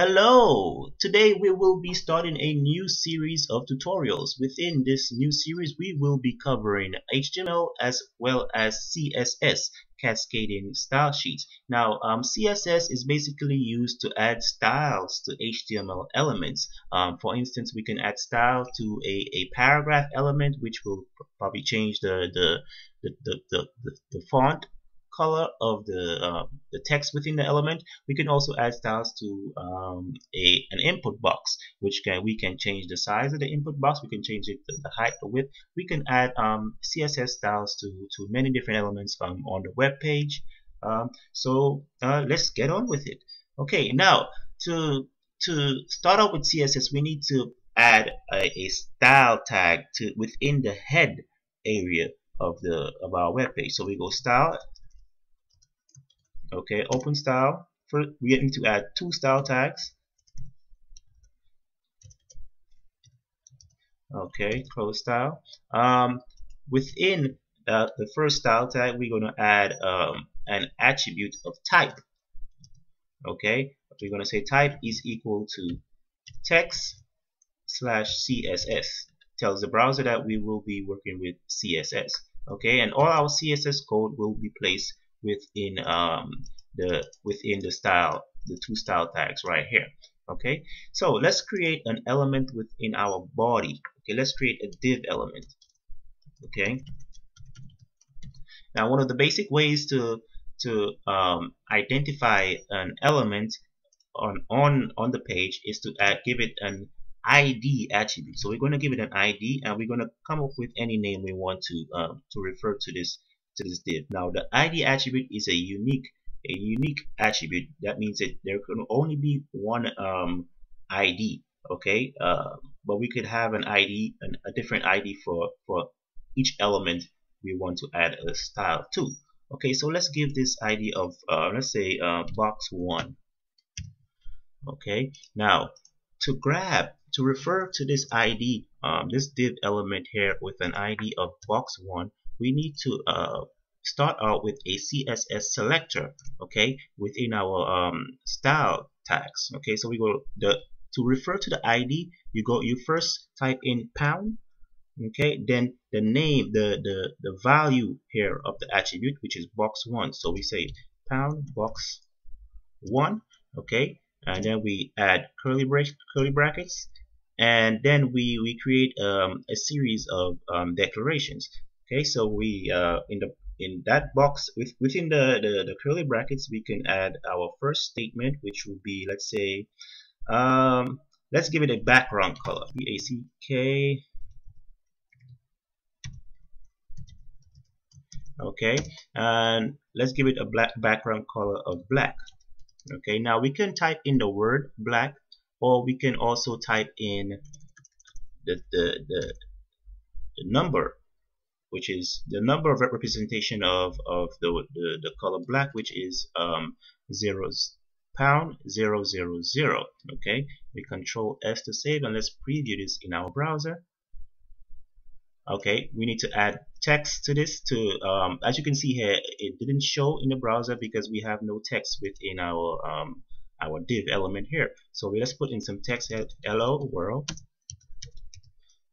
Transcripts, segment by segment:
Hello! Today we will be starting a new series of tutorials. Within this new series we will be covering HTML as well as CSS, cascading style sheets. Now um, CSS is basically used to add styles to HTML elements. Um, for instance, we can add style to a, a paragraph element which will probably change the, the, the, the, the, the font color of the uh, the text within the element. We can also add styles to um, a an input box, which can we can change the size of the input box. We can change it the, the height, the width. We can add um, CSS styles to to many different elements um, on the web page. Um, so uh, let's get on with it. Okay, now to to start off with CSS, we need to add a, a style tag to within the head area of the of our web page. So we go style okay open style. First we need to add two style tags. Okay close style. Um, within uh, the first style tag we're going to add um, an attribute of type. Okay we're going to say type is equal to text slash CSS tells the browser that we will be working with CSS okay and all our CSS code will be placed within um, the within the style the two style tags right here okay? So let's create an element within our body okay? Let's create a div element okay? Now one of the basic ways to to um, identify an element on on on the page is to add, give it an ID attribute. So we're going to give it an ID and we're going to come up with any name we want to um, to refer to this Now the ID attribute is a unique a unique attribute. That means that there can only be one um, ID. Okay, uh, but we could have an ID, a different ID for for each element we want to add a style to. Okay, so let's give this ID of uh, let's say uh, box one. Okay, now to grab to refer to this ID, um, this div element here with an ID of box one, we need to uh, start out with a CSS selector okay within our um, style tags okay? So we go the to refer to the ID you go you first type in pound okay? Then the name the the the value here of the attribute which is box one. So we say pound box one okay? And then we add curly brackets curly brackets. And then we we create um, a series of um, declarations okay? So we uh, in the in that box with, within the, the, the curly brackets we can add our first statement which will be let's say um, let's give it a background color B-A-C-K okay and let's give it a black background color of black. Okay now we can type in the word black or we can also type in the, the, the, the number which is the number of representation of, of the, the, the color black, which is um, zeros pound zero zero zero. Okay, we control S to save and let's preview this in our browser. Okay, we need to add text to this to um, as you can see here it didn't show in the browser because we have no text within our um, our div element here. So let's put in some text hello world.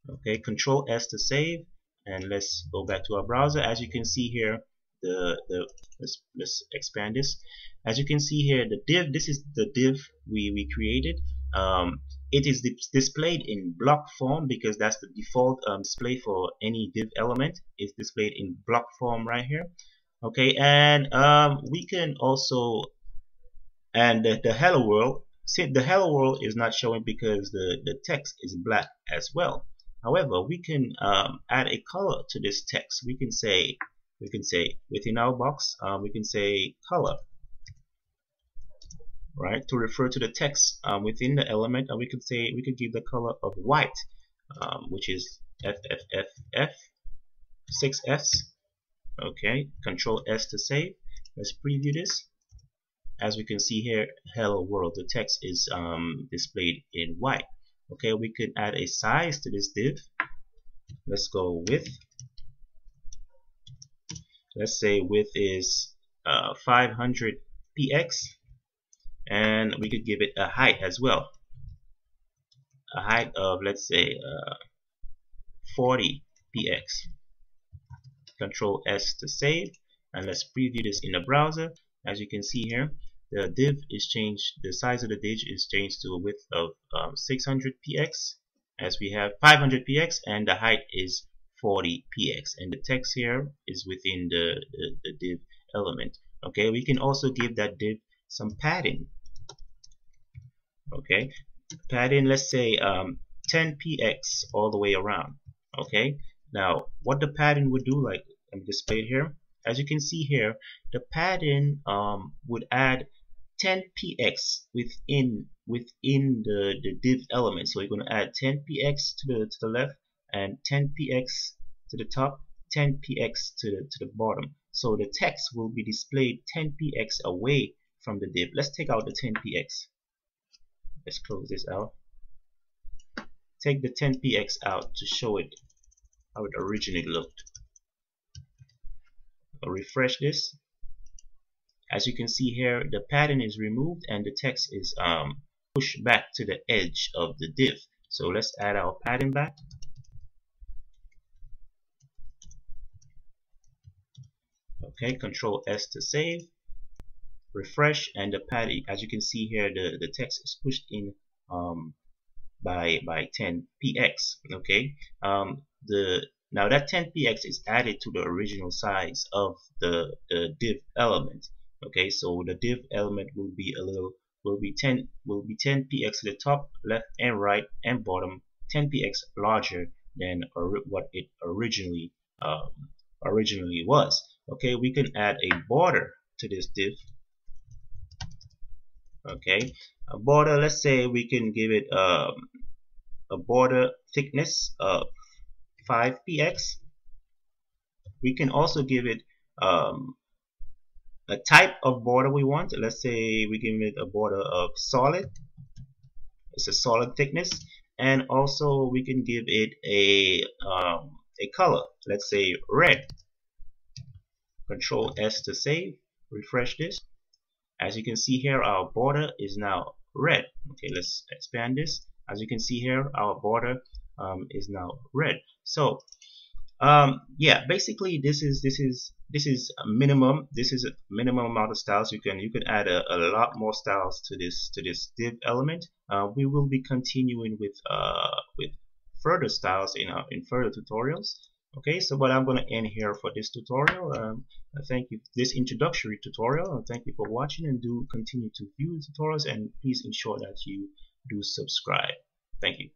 Okay? Control S to save and let's go back to our browser. As you can see here the, the let's, let's expand this. As you can see here the div this is the div we, we created. Um, it is displayed in block form because that's the default um, display for any div element. It's displayed in block form right here. Okay and um, we can also and the, the hello world see the hello world is not showing because the the text is black as well However, we can um, add a color to this text. We can say, we can say within our box, um, we can say color, right, to refer to the text um, within the element. And we can say we could give the color of white, um, which is FFFF, 6Fs. Okay, Control S to save. Let's preview this. As we can see here, hello world, the text is um, displayed in white okay we could add a size to this div. Let's go width. Let's say width is uh, 500 px and we could give it a height as well. A height of let's say uh, 40 px control S to save. And let's preview this in the browser. As you can see here the div is changed the size of the div is changed to a width of um, 600 px as we have 500 px and the height is 40 px and the text here is within the, the, the div element. Okay we can also give that div some padding. Okay padding let's say um, 10 px all the way around. Okay now what the padding would do like let me display it here. As you can see here the padding um, would add 10 px within within the, the div element. So you're going to add 10 px to the to the left and 10 px to the top 10 px to the to the bottom. So the text will be displayed 10 px away from the div. Let's take out the 10 px let's close this out. Take the 10 px out to show it how it originally looked. I'll refresh this as you can see here the padding is removed and the text is um, pushed back to the edge of the div. So let's add our padding back. Okay control S to save. Refresh and the pad as you can see here the the text is pushed in um, by by 10 px okay? Um, the now that 10 px is added to the original size of the, the div element okay so the div element will be a little will be 10 will be 10 px to the top left and right and bottom 10 px larger than what it originally um, originally was. Okay we can add a border to this div. Okay a border let's say we can give it um, a border thickness of 5 px we can also give it um, a type of border we want. Let's say we give it a border of solid. It's a solid thickness. And also we can give it a um, a color. Let's say red. Control S to save. Refresh this. As you can see here our border is now red. Okay let's expand this. As you can see here our border um, is now red. So um, yeah basically this is this is this is a minimum this is a minimum amount of styles you can you can add a, a lot more styles to this to this div element. Uh, we will be continuing with uh, with further styles in our in further tutorials. Okay so but I'm gonna end here for this tutorial um, thank you this introductory tutorial and thank you for watching and do continue to view the tutorials and please ensure that you do subscribe. Thank you